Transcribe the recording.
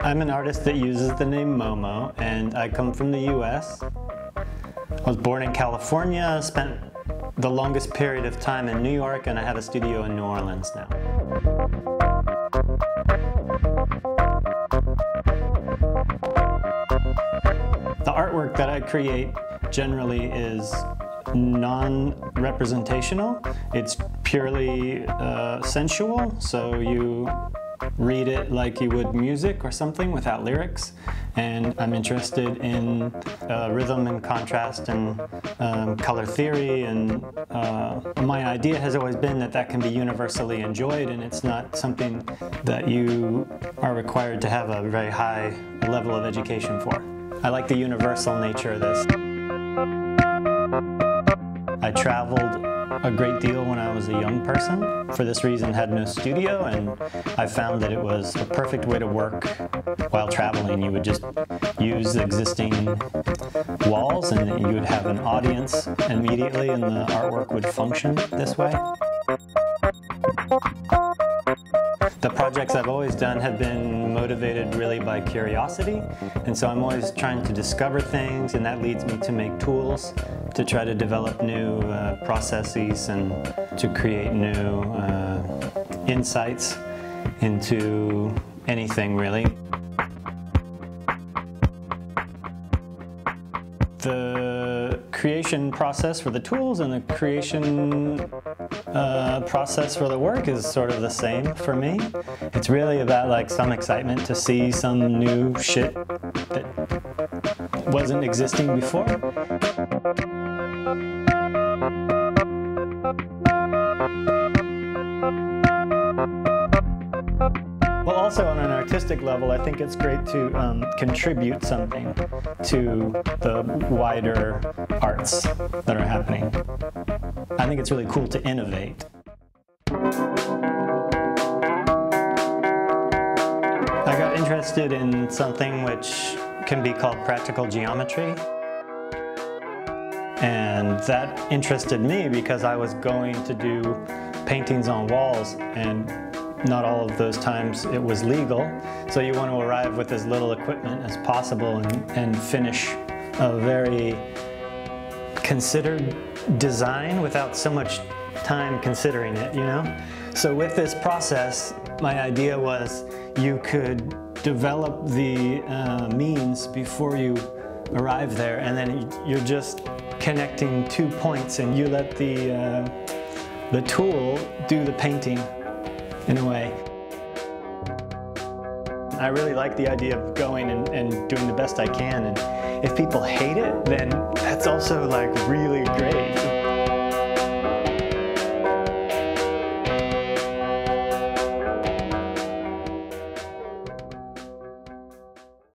I'm an artist that uses the name Momo, and I come from the US. I was born in California, spent the longest period of time in New York, and I have a studio in New Orleans now. The artwork that I create generally is non-representational. It's purely uh, sensual, so you read it like you would music or something without lyrics. And I'm interested in uh, rhythm and contrast and um, color theory. And uh, my idea has always been that that can be universally enjoyed and it's not something that you are required to have a very high level of education for. I like the universal nature of this. I traveled a great deal when I was a young person. For this reason, had no studio, and I found that it was a perfect way to work while traveling. You would just use existing walls, and you would have an audience immediately, and the artwork would function this way. The projects I've always done have been motivated really by curiosity, and so I'm always trying to discover things, and that leads me to make tools to try to develop new uh, processes and to create new uh, insights into anything really. The creation process for the tools and the creation uh, process for the work is sort of the same for me. It's really about like some excitement to see some new shit that wasn't existing before. Well, also on an artistic level, I think it's great to um, contribute something to the wider arts that are happening. I think it's really cool to innovate. I got interested in something which can be called practical geometry. And that interested me because I was going to do paintings on walls and not all of those times it was legal. So you want to arrive with as little equipment as possible and, and finish a very considered design without so much time considering it, you know? So with this process, my idea was you could develop the uh, means before you arrive there and then you're just connecting two points and you let the, uh, the tool do the painting in a way. I really like the idea of going and, and doing the best I can and if people hate it then that's also like really great.